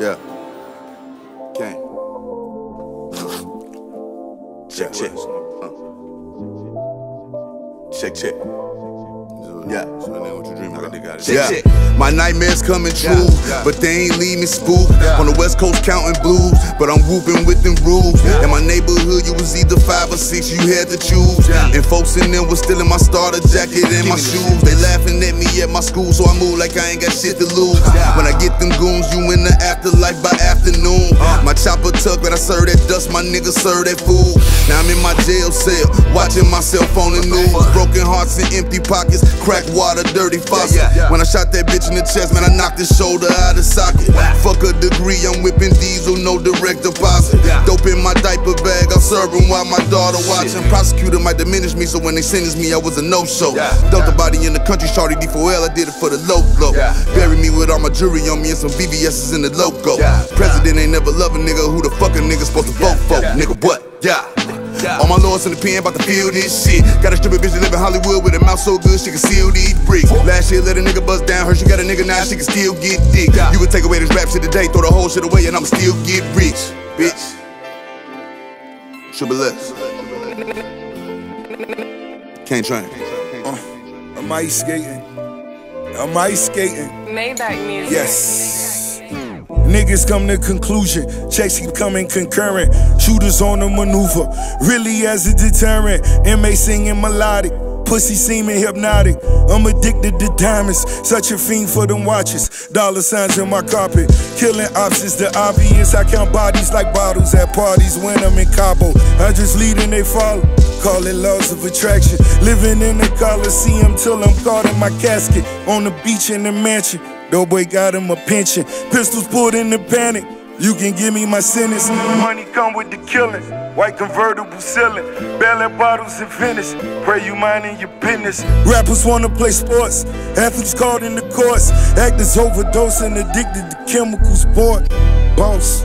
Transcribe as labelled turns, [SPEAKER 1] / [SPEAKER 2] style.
[SPEAKER 1] Yeah. Okay. check, check. Uh. Check, check. Yeah. So then what you dreaming about? Yeah. My nightmares coming true, but they ain't leave me spooked. On the west coast counting blues, but I'm whooping with them rules. In my neighborhood, you five or six, you had to choose. And folks in them was still in my starter jacket and my shoes. They laughing at me at my school, so I move like I ain't got shit to lose. When I get them goons, you in the afterlife by afternoon. My chopper tuck, but I serve that dust, my niggas serve that food. Now I'm in my jail cell, watching myself on the news. Broken hearts and empty pockets, crack water, dirty faucet. When I shot that bitch in the chest, man, I knocked his shoulder out of socket. Fuck a degree, I'm whipping diesel, no direct deposit.
[SPEAKER 2] Yeah.
[SPEAKER 1] Dope in my diaper bag, I'm serving while my daughter watching. Prosecutor might diminish me, so when they sentence me, I was a no-show.
[SPEAKER 2] Yeah,
[SPEAKER 1] Dumped
[SPEAKER 2] yeah.
[SPEAKER 1] the body in the country, shorty D4L, I did it for the low blow.
[SPEAKER 2] Yeah,
[SPEAKER 1] Bury me with all my jewelry on me and some VVS's in the logo. President ain't never love a nigga, who the fuck a nigga supposed to vote for? Nigga, what? Yeah.
[SPEAKER 2] Yeah.
[SPEAKER 1] All my lords in the pen about to feel this shit. Got a stupid bitch that live in Hollywood with a mouth so good she can seal these bricks. Last year let a nigga bust down her, she got a nigga now she can still get dick.
[SPEAKER 2] Yeah.
[SPEAKER 1] You would take away this rap shit today, throw the whole shit away and I'ma still get rich, bitch. Triple S. Can't train.
[SPEAKER 3] Uh, I'm ice skating. I'm ice skating.
[SPEAKER 4] Maybach music.
[SPEAKER 3] Yes. Niggas come to conclusion. Checks keep coming concurrent. Shooters on the maneuver. Really as a deterrent. MA singing melodic. Pussy seeming hypnotic. I'm addicted to diamonds. Such a fiend for them watches. Dollar signs in my carpet. Killing options, the obvious. I count bodies like bottles at parties when I'm in Cabo. I just lead and they follow. Call it laws of attraction. Living in the Coliseum till I'm caught in my casket. On the beach in the mansion. Doughboy got him a pension. Pistols pulled in the panic. You can give me my sentence. Money come with the killing. White convertible ceiling. Bailing bottles in Venice. Pray you mind minding your business. Rappers wanna play sports. Athletes called in the courts. Actors overdosing, addicted to chemical sport. Boss.